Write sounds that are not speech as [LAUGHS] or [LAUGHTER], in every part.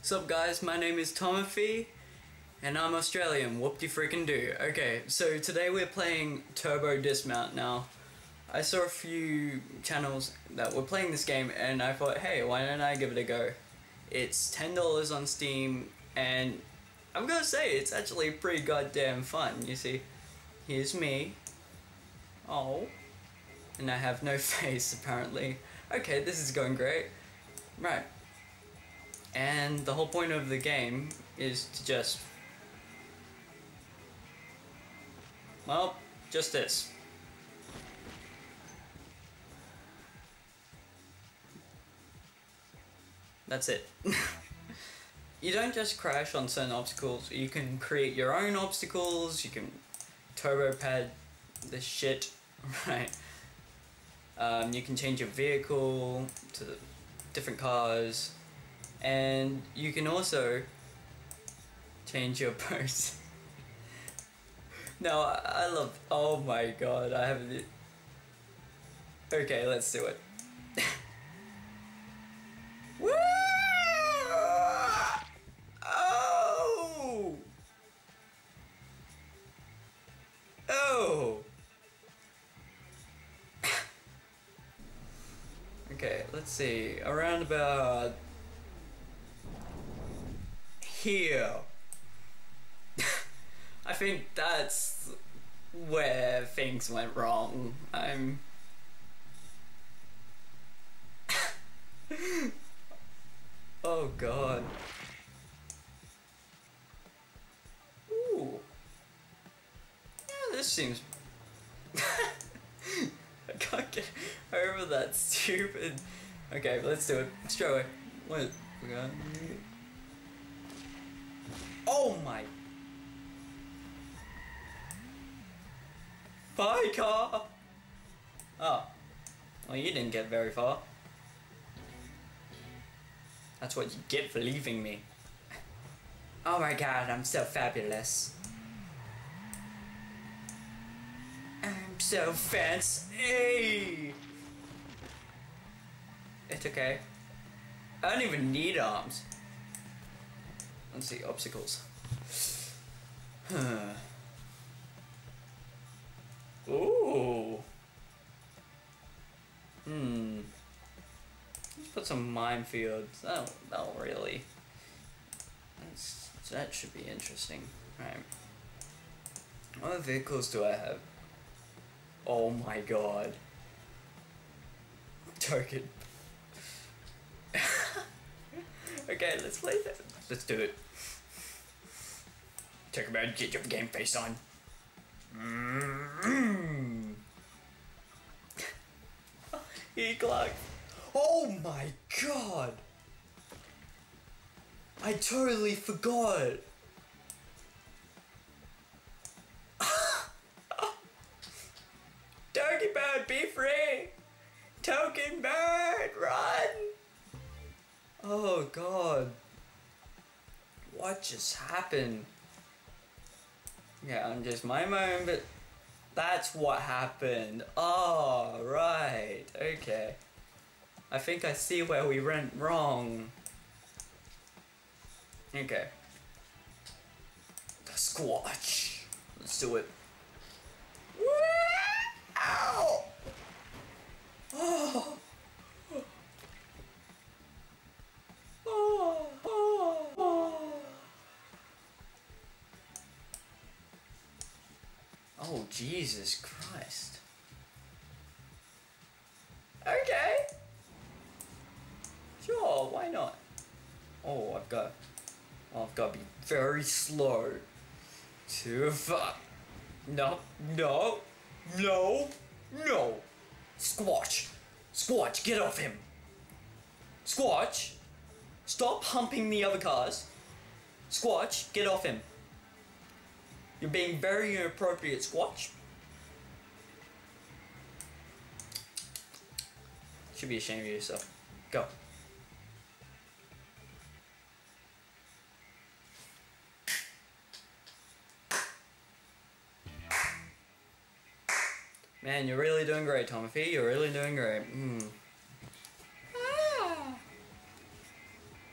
What's up guys, my name is Tomothy and I'm Australian, whoop de freaking do. Okay, so today we're playing Turbo Dismount now. I saw a few channels that were playing this game and I thought, hey, why don't I give it a go? It's $10 on Steam and I'm gonna say it's actually pretty goddamn fun. You see, here's me. Oh. And I have no [LAUGHS] face apparently. Okay, this is going great. Right. And the whole point of the game is to just... Well, just this. That's it. [LAUGHS] you don't just crash on certain obstacles, you can create your own obstacles, you can turbo pad this shit, [LAUGHS] right? Um, you can change your vehicle to different cars, and you can also change your [LAUGHS] pose. no, I, I love. Oh my god, I haven't. Okay, let's do it. [LAUGHS] Oh! Oh! [LAUGHS] okay, let's see. Around about here. I think that's where things went wrong. I'm. [LAUGHS] oh god. Ooh. Yeah, this seems. [LAUGHS] I can't get over that stupid. Okay, let's do it. Let's try it. What? We got. Oh my! Bye, car! Oh. Well, you didn't get very far. That's what you get for leaving me. Oh my god, I'm so fabulous. I'm so fancy! It's okay. I don't even need arms. Let's see, obstacles. Ooh. Hmm. Let's put some minefields. Oh, not really. That's, that should be interesting. Right. What vehicles do I have? Oh my god. [LAUGHS] Token. [LAUGHS] okay, let's play that. Let's do it. Talk about get your game face on. Mm-hmm. Oh my god! I totally forgot. Just happened? Yeah, I'm just my own, but that's what happened. Oh, right. Okay. I think I see where we went wrong. Okay. The Squatch. Let's do it. Ow! Oh! Oh, Jesus Christ. Okay. Sure, why not? Oh, I've got... I've got to be very slow. Too far. No, no, no, no. Squatch. Squatch, get off him. Squatch, stop humping the other cars. Squatch, get off him. You're being very inappropriate, Squatch. Should be ashamed of yourself. Go. Man, you're really doing great, Tomothy. You're really doing great. Mm.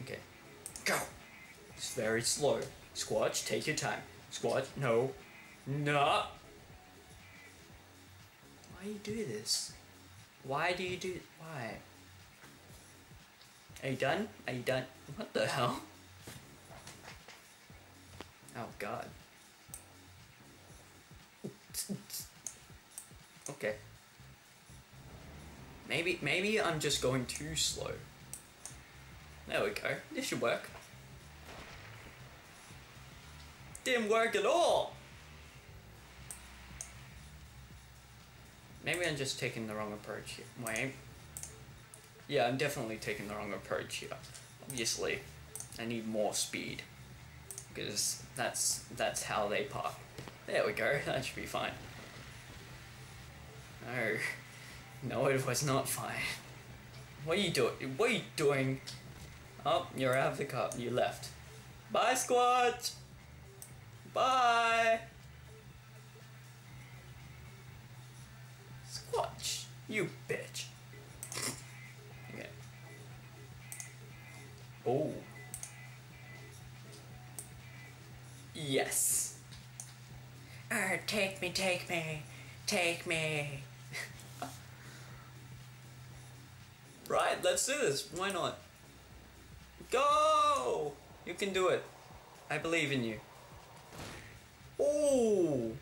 Okay. Go. It's very slow. Squatch, take your time. Squatch, no. No. Why do you do this? Why do you do why? Are you done? Are you done? What the hell? Oh god. Okay. Maybe maybe I'm just going too slow. There we go. This should work. Didn't work at all! Maybe I'm just taking the wrong approach here. Wait. Yeah, I'm definitely taking the wrong approach here. Obviously, I need more speed. Because that's that's how they park. There we go, [LAUGHS] that should be fine. No. No, it was not fine. What are you doing? What are you doing? Oh, you're out of the car. You left. Bye, Squatch! Bye! Squatch, you bitch. Okay. Oh. Yes. Uh, take me, take me, take me. [LAUGHS] right, let's do this. Why not? Go! You can do it. I believe in you. Oh!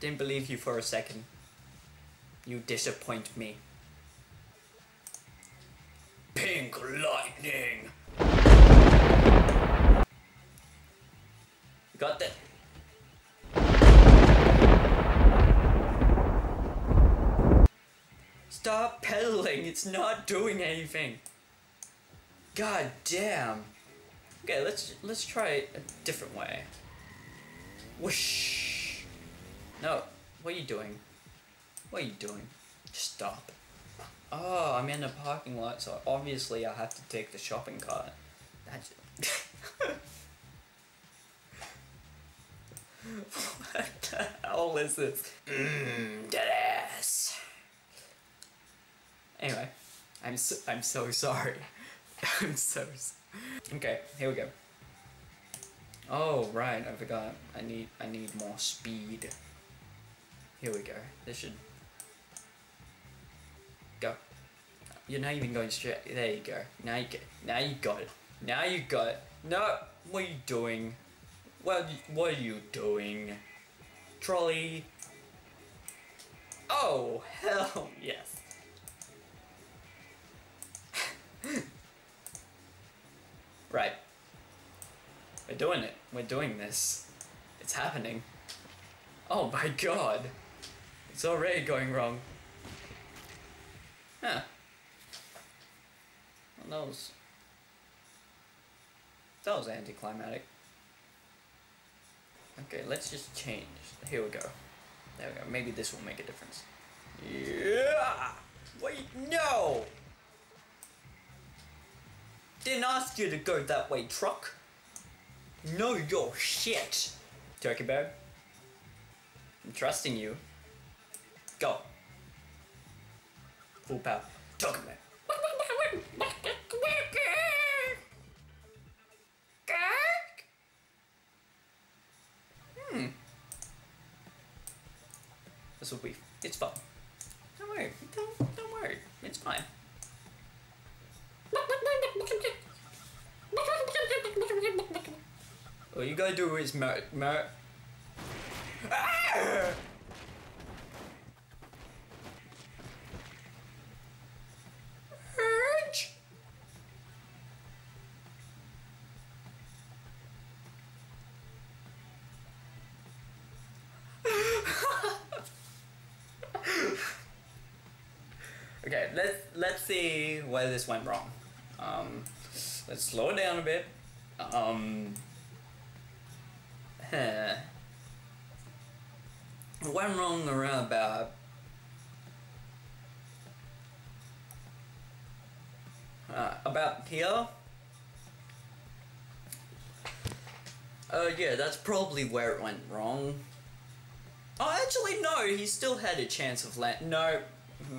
Didn't believe you for a second. You disappoint me. Pink lightning! Got that? Stop pedaling, it's not doing anything. God damn. Okay, let's let's try it a different way. Whoosh. No, what are you doing? What are you doing? Stop. Oh, I'm in a parking lot, so obviously I have to take the shopping cart. That's [LAUGHS] what the hell is this? Mmm. Anyway, I'm so, I'm so sorry. [LAUGHS] I'm so. Okay, here we go. Oh right, I forgot. I need I need more speed. Here we go. This should go. You're not even going straight. There you go. Now you get. Now you got it. Now you got it. No, what are you doing? What What are you doing? Trolley. Oh [LAUGHS] hell yes. Doing it. We're doing this. It's happening. Oh my god. It's already going wrong. Huh. That was... That was anticlimactic. Okay, let's just change. Here we go. There we go. Maybe this will make a difference. Yeah! Wait, no! Didn't ask you to go that way, truck. Know your shit. Turkey Bear. I'm trusting you. Go. Full power. Turkey Bear. Hmm. This will be. It's fun. Don't worry. Don't, don't worry. It's fine. All you gotta do is mer mer. Ah! [LAUGHS] Okay, let's let's see where this went wrong. Um, let's slow it down a bit. Um, Went wrong around about. Uh, about here. Uh, yeah, that's probably where it went wrong. Oh, actually, no, he still had a chance of land. No,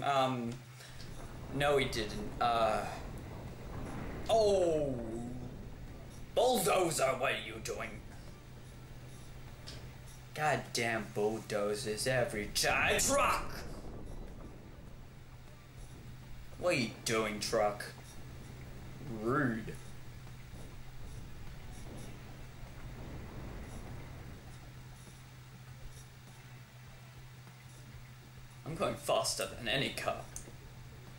um, No, he didn't. Uh. Oh. Bulldozer, what are you doing? Goddamn bulldozers every time. Truck! What are you doing, truck? Rude. I'm going faster than any car.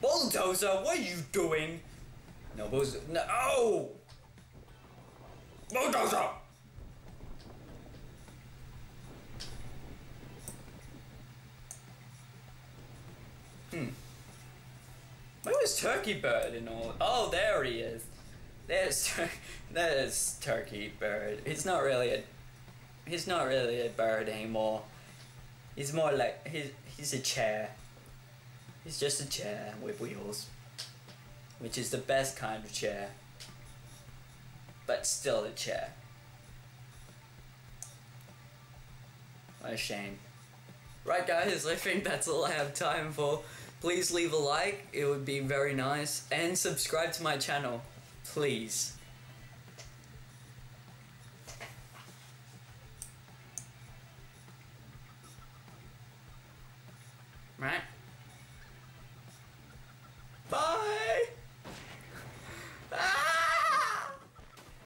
Bulldozer, what are you doing? No, oh! bulldozer. No! Bulldozer! Hmm. Where was Turkey Bird in all? Oh, there he is. There's [LAUGHS] there's Turkey Bird. He's not really a he's not really a bird anymore. He's more like he's he's a chair. He's just a chair with wheels, which is the best kind of chair. But still a chair. What a shame. Right guys, I think that's all I have time for. Please leave a like, it would be very nice. And subscribe to my channel, please.